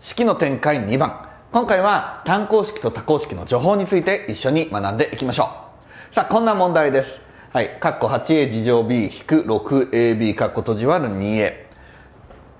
式の展開2番。今回は単項式と多項式の除法について一緒に学んでいきましょう。さあこんな問題です。はい。括弧 8a 事乗 b 引く 6ab 括弧閉じ割る 2a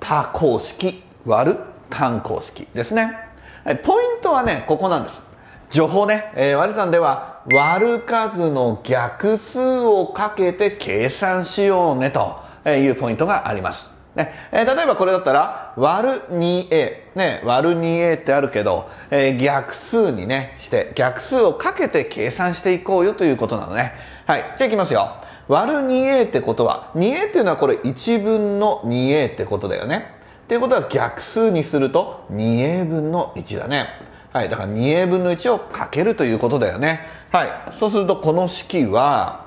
多項式割る単項式ですね、はい、ポイントはねここなんです。除法ね、えー、割り算では割る数の逆数をかけて計算しようねというポイントがあります。ね。えー、例えばこれだったら割る 2a、ね、割る 2a ってあるけど、えー、逆数にねして逆数をかけて計算していこうよということなのね。はい。じゃあいきますよ。割る 2a ってことは 2a っていうのはこれ1分の 2a ってことだよね。っていうことは逆数にすると 2a 分の1だね。はい。だから 2a 分の1をかけるということだよね。はい。そうするとこの式は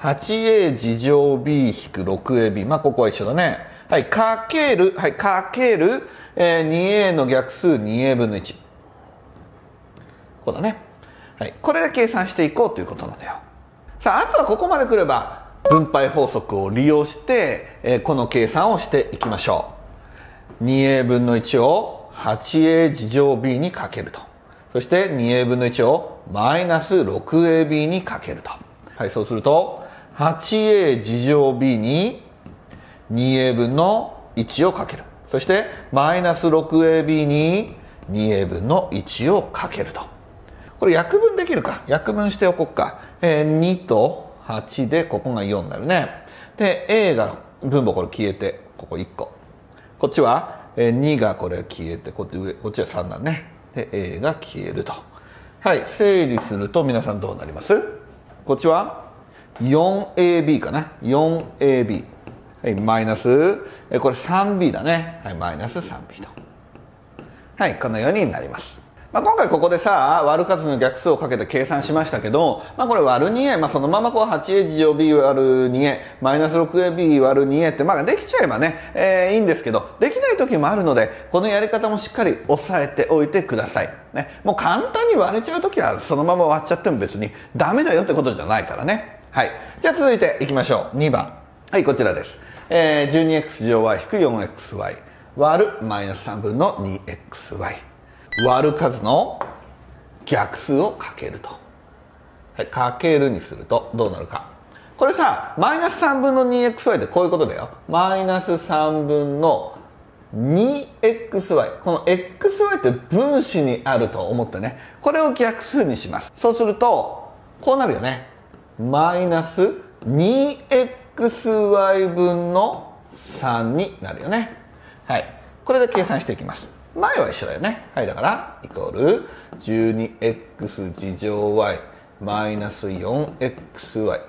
8a 事乗 b 引く 6ab まあここは一緒だね。はい、かける、はい、かける、えー、2a の逆数 2a 分の1。こうだね。はい、これで計算していこうということなんだよ。さあ、あとはここまで来れば、分配法則を利用して、えー、この計算をしていきましょう。2a 分の1を 8a 事乗 b にかけると。そして 2a 分の1をマイナス 6ab にかけると。はい、そうすると、8a 事乗 b に 2a 分の1をかける。そしてマイナス 6ab に 2a 分の1をかけると。これ約分できるか。約分しておこうか、えー、2と8でここが4になるね。で a が分母これ消えてここ1個。こっちは2がこれ消えてこっち上こっちは3だね。で a が消えると。はい整理すると皆さんどうなります？こっちは 4ab かな。4ab はい、マイナス、えこれ 3b だね。はい、マイナス 3b と。はい、このようになります。まあ、今回ここでさ、割る数の逆数をかけて計算しましたけど、まあ、これ割る 2a、まあ、そのままこう 8a 事乗 b 割る 2a、マイナス 6ab 割る 2a って、まあ、できちゃえばね、えー、いいんですけど、できない時もあるので、このやり方もしっかり押さえておいてください。ね、もう簡単に割れちゃう時は、そのまま割っちゃっても別にダメだよってことじゃないからね。はい。じゃあ続いていきましょう。2番。はい、こちらです。えー、12x 乗 y-4xy 割るマイナス3分の 2xy 割る数の逆数をかけると、はい、かけるにするとどうなるか。これさマイナス3分の 2xy ってこういうことだよ。マイナス3分の 2xy この xy って分子にあると思ってね。これを逆数にします。そうするとこうなるよね。マイナス 2x xy 分の3になるよね。はい。これで計算していきます。前は一緒だよね。はいだからイコール 12x 事乗 y マイナス 4xy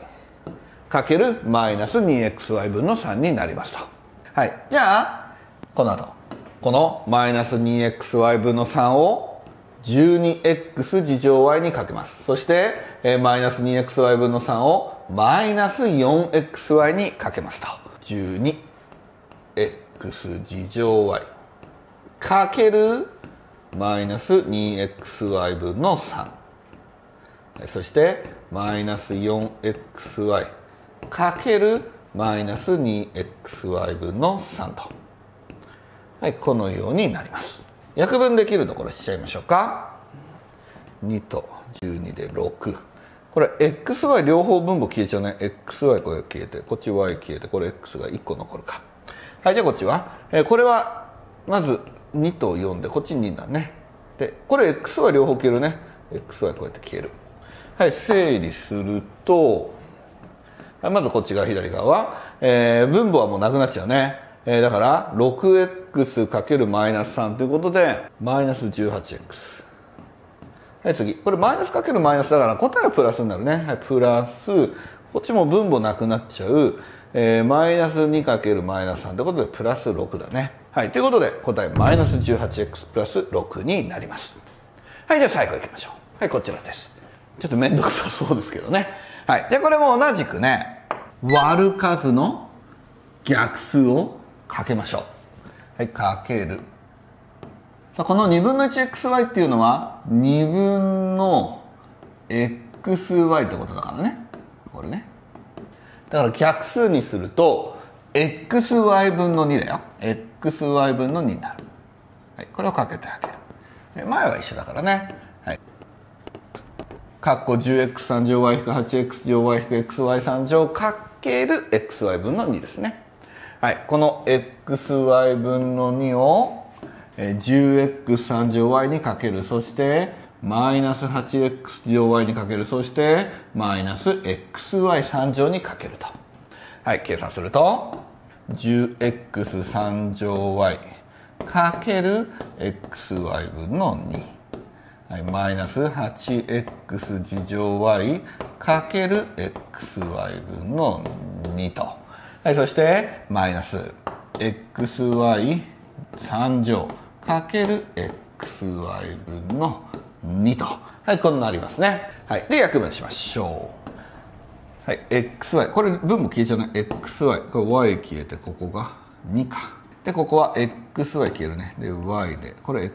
かけるマイナス 2xy 分の3になりますと。はい。じゃあこの後。このマイナス 2xy 分の3を 12x 事乗 y にかけます。そして、えー、マイナス 2xy 分の3をマイナス 4xy にかけますと。12x 事乗 y かけるマイナス 2xy 分の3そしてマイナス 4xy かけるマイナス 2xy 分の3と。はいこのようになります。約分できるところしちゃいましょうか。2と12で6これ xy 両方分母消えちゃうね。Xy これ消えてこっち y 消えてこれ x が1個残るか。はいじゃあこっちは、えー、これはまず2と4でこっち2だね。でこれ xy 両方消えるね。Xy こうやって消える。はい整理すると、まずこっち側左側は、えー、分母はもうなくなっちゃうね、えー、だから 6x× マイナス3ということでマイナス 18x はい、次。これマイナスかけるマイナスだから答えはプラスになるね。はい、プラス、こっちも分母なくなっちゃう。えー、マイナス2かけるマイナス3ということでプラス6だね。はい、ということで答えマイナス 18x プラス6になります。はい、じゃあ最後いきましょう。はい、こちらです。ちょっとめんどくさそうですけどね。はい。じゃあこれも同じくね、割る数の逆数をかけましょう。はい、かける。さあこの2分の 1xy っていうのは2分の xy ってことだからね。これね。だから逆数にすると xy 分の2だよ。xy 分の2になる、はい、これをかけてあげる。前は一緒だからね。はい。括弧 10x3 乗 y-8x 乗 y-xy3 乗かける xy 分の2ですね。はいこの xy 分の2を 10x3 乗 y にかけるそしてマイナス 8x 乗 y にかけるそしてマイナス xy3 乗にかけると。はい計算すると 10x3 乗 y かける xy 分の2、はい、マイナス 8x 次乗 y かける xy 分の2と、はい、そしてマイナス。xy3 乗。かける xy 分の2と、はい、こうなありますね。はい、で約分しましょう。はい、xy これ分母消えちゃうね。xy これ y 消えてここが2か。でここは xy 消えるね。で y で。これ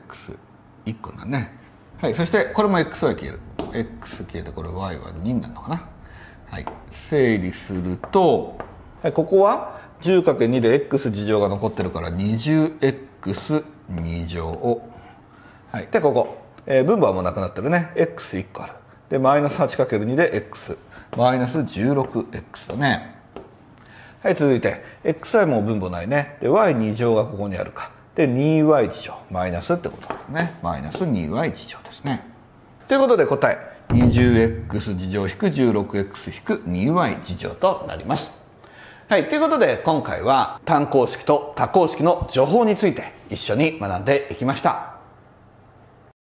x1 個だね。はいそしてこれも xy 消える。x 消えてこれ y は2になるのかな。はい整理すると、ここは 10×2 で x 次乗が残ってるから 20x2 乗を。はい。でここ、えー、分母はもうなくなってるね。X1 個ある。でマイナス 8×2 で x マイナス 16x だね。はい続いて。Xy も分母ないね。で y2 乗がここにあるか。で 2y 次乗マイナスってことですね。マイナス 2y 次乗ですね。ということで答え。20x 次乗引く 16x 引く 2y 次乗となります。はいということで今回は単項式と多項式の情報について一緒に学んでいきました。